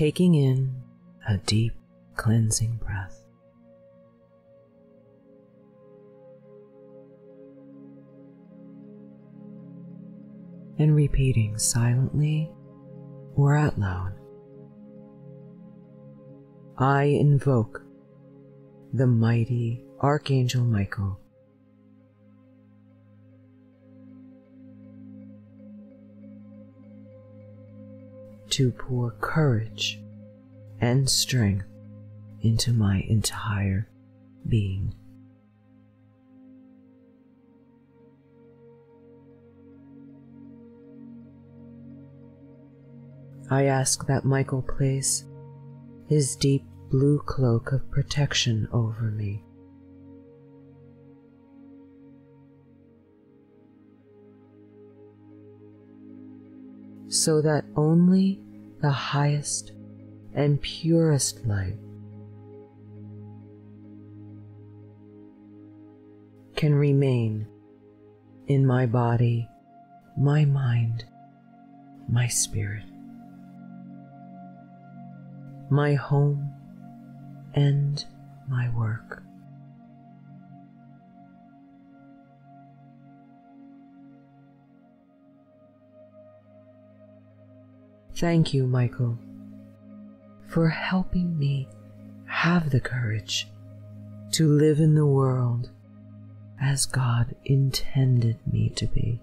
taking in a deep cleansing breath. And repeating silently or out loud. I invoke the mighty Archangel Michael. To pour courage and strength into my entire being. I ask that Michael place his deep blue cloak of protection over me. So that only the highest and purest light can remain in my body, my mind, my spirit, my home, and my work. Thank you, Michael, for helping me have the courage to live in the world as God intended me to be.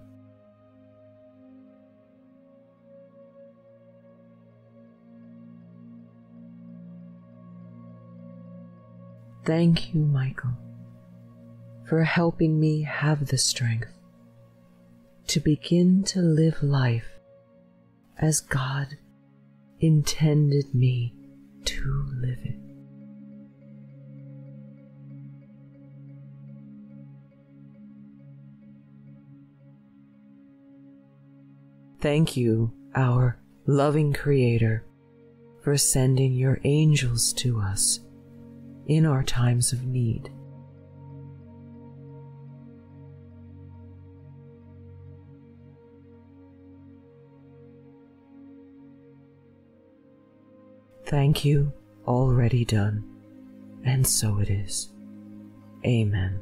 Thank you, Michael, for helping me have the strength to begin to live life as God intended me to live it. Thank you, our loving Creator, for sending your angels to us in our times of need. Thank you, already done, and so it is. Amen.